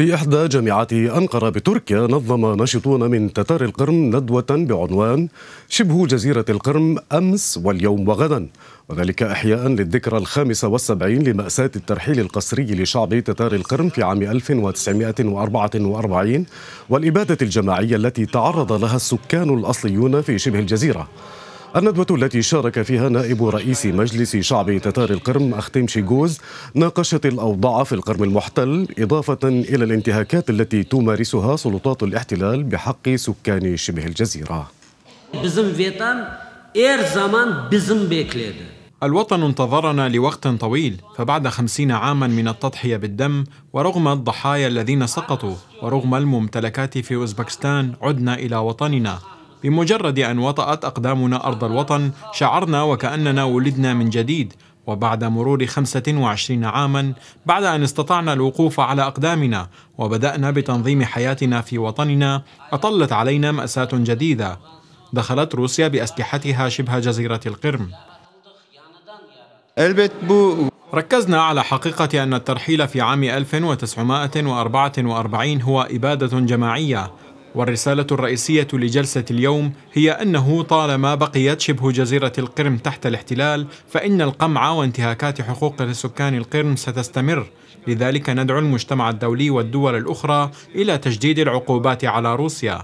في إحدى جامعات أنقرة بتركيا نظم ناشطون من تتار القرم ندوة بعنوان شبه جزيرة القرم أمس واليوم وغدا. وذلك إحياء للذكرى الخامسة والسبعين لمأساة الترحيل القسري لشعب تتار القرم في عام 1944 والإبادة الجماعية التي تعرض لها السكان الأصليون في شبه الجزيرة. الندوة التي شارك فيها نائب رئيس مجلس شعب تتار القرم أختيم شيغوز ناقشت الأوضاع في القرم المحتل إضافة إلى الانتهاكات التي تمارسها سلطات الاحتلال بحق سكان شبه الجزيرة. الوطن انتظرنا لوقت طويل فبعد خمسين عاما من التضحية بالدم ورغم الضحايا الذين سقطوا ورغم الممتلكات في أوزبكستان عدنا إلى وطننا. بمجرد أن وطأت أقدامنا أرض الوطن شعرنا وكأننا ولدنا من جديد. وبعد مرور 25 عاما بعد أن استطعنا الوقوف على أقدامنا وبدأنا بتنظيم حياتنا في وطننا أطلت علينا مأساة جديدة. دخلت روسيا بأسلحتها شبه جزيرة القرم. ركزنا على حقيقة أن الترحيل في عام 1944 هو إبادة جماعية. والرسالة الرئيسية لجلسة اليوم هي أنه طالما بقيت شبه جزيرة القرم تحت الاحتلال فإن القمع وانتهاكات حقوق سكان القرم ستستمر. لذلك ندعو المجتمع الدولي والدول الأخرى إلى تجديد العقوبات على روسيا.